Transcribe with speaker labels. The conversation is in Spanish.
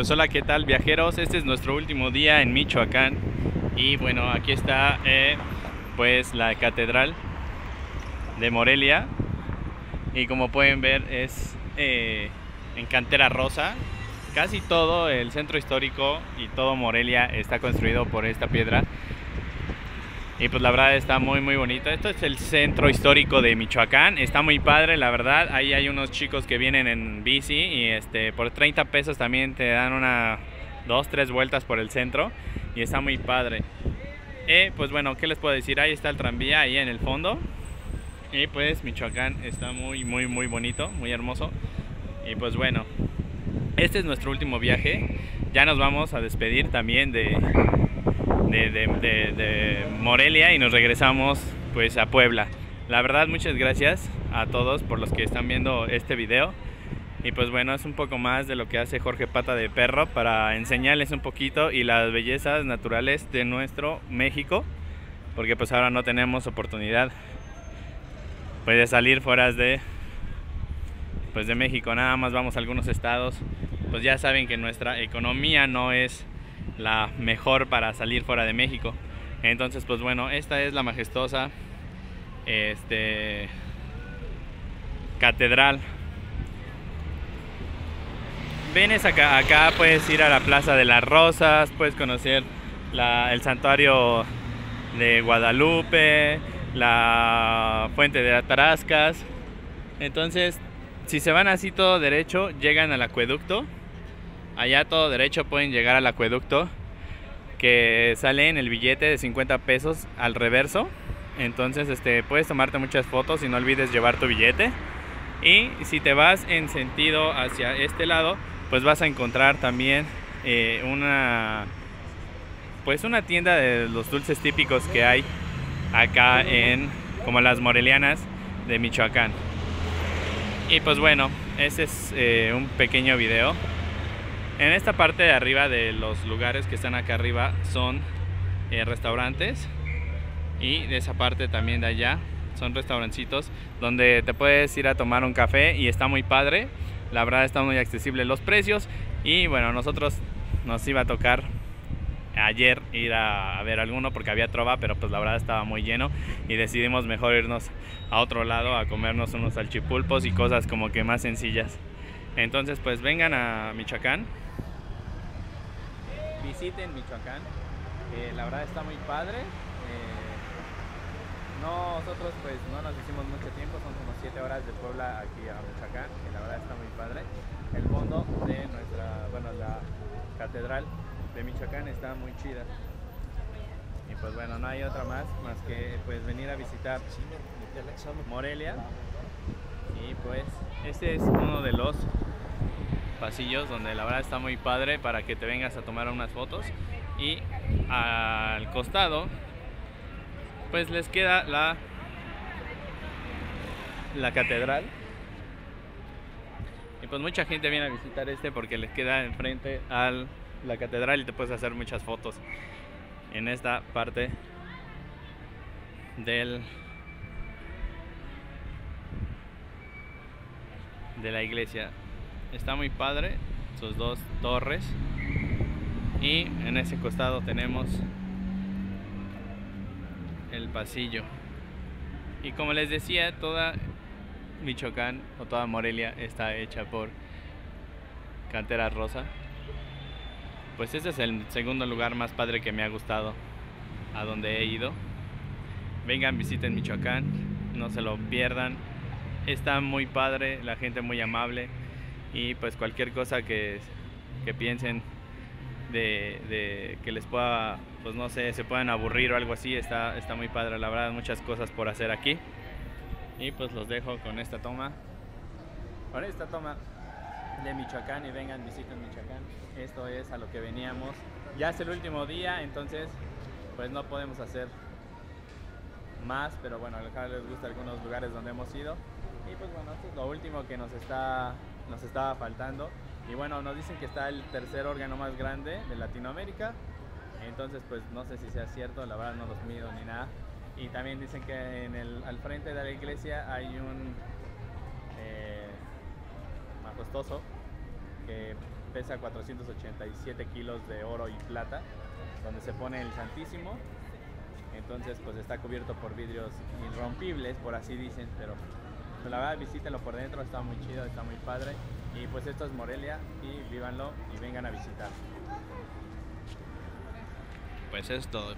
Speaker 1: Pues hola, ¿qué tal viajeros? Este es nuestro último día en Michoacán y bueno, aquí está eh, pues la catedral de Morelia y como pueden ver es eh, en cantera rosa. Casi todo el centro histórico y todo Morelia está construido por esta piedra y pues la verdad está muy muy bonito. Esto es el centro histórico de Michoacán. Está muy padre, la verdad. Ahí hay unos chicos que vienen en bici y este por 30 pesos también te dan una dos, tres vueltas por el centro y está muy padre. Eh, pues bueno, ¿qué les puedo decir? Ahí está el tranvía ahí en el fondo. Y pues Michoacán está muy muy muy bonito, muy hermoso. Y pues bueno, este es nuestro último viaje. Ya nos vamos a despedir también de de, Morelia y nos regresamos pues a Puebla. La verdad muchas gracias a todos por los que están viendo este video. Y pues bueno, es un poco más de lo que hace Jorge Pata de Perro para enseñarles un poquito y las bellezas naturales de nuestro México. Porque pues ahora no tenemos oportunidad pues de salir fuera de pues de México, nada más vamos a algunos estados. Pues ya saben que nuestra economía no es la mejor para salir fuera de México. Entonces, pues bueno, esta es la majestuosa este, catedral. Vienes acá, acá puedes ir a la Plaza de las Rosas, puedes conocer el santuario de Guadalupe, la fuente de Tarascas. Entonces, si se van así todo derecho, llegan al acueducto allá todo derecho pueden llegar al acueducto que sale en el billete de 50 pesos al reverso. Entonces este, puedes tomarte muchas fotos y no olvides llevar tu billete. Y si te vas en sentido hacia este lado, pues vas a encontrar también eh, una pues una tienda de los dulces típicos que hay acá en como las morelianas de Michoacán. Y pues bueno, ese es eh, un pequeño video en esta parte de arriba de los lugares que están acá arriba son eh, restaurantes y de esa parte también de allá son restaurancitos donde te puedes ir a tomar un café y está muy padre. La verdad está muy accesible los precios y bueno, nosotros nos iba a tocar ayer ir a, ver alguno porque había trova, pero pues la verdad estaba muy lleno y decidimos mejor irnos a otro lado a comernos unos salchipulpos y cosas como que más sencillas. Entonces pues vengan a Michoacán, visiten Michoacán, la verdad está muy padre. Eh, nosotros pues no nos hicimos mucho tiempo, son como 7 horas de Puebla aquí a Michoacán, que la verdad está muy padre. El fondo de nuestra, bueno, la catedral de Michoacán está muy chida. Y pues bueno, no hay otra más, más que pues venir a visitar Morelia. Y pues este es uno de los pasillos donde la verdad está muy padre para que te vengas a tomar unas fotos. Y al costado pues les queda la la catedral. Y pues mucha gente viene a visitar este porque les queda enfrente a la catedral y te puedes hacer muchas fotos en esta parte del de la iglesia está muy padre sus dos torres. Y en ese costado tenemos el pasillo. Y como les decía toda Michoacán o toda Morelia está hecha por cantera rosa. Pues ese es el segundo lugar más padre que me ha gustado a donde he ido. Vengan visiten Michoacán no se lo pierdan. Está muy padre la gente muy amable y pues cualquier cosa que, piensen de, que les pueda, pues no sé, se puedan aburrir o algo así, está, está muy padre, la verdad, muchas cosas por hacer aquí. Y pues los dejo con esta toma, con esta toma de Michoacán y vengan, visiten Michoacán. Esto es a lo que veníamos. Ya es el último día, entonces pues no podemos hacer más, pero bueno, a les gusta algunos lugares donde hemos ido. Y pues bueno, esto es lo último que nos está nos estaba faltando. Y bueno, nos dicen que está el tercer órgano más grande de Latinoamérica. Entonces, pues no sé si sea cierto, la verdad no los mido ni nada. Y también dicen que en el, al frente de la iglesia hay un eh, majestuoso que pesa 487 kilos de oro y plata, donde se pone el Santísimo. Entonces pues está cubierto por vidrios irrompibles, por así dicen, pero pues, la verdad visítenlo por dentro, está muy chido, está muy padre. Y pues esto es Morelia y vívanlo y vengan a visitar.
Speaker 2: Pues es todo.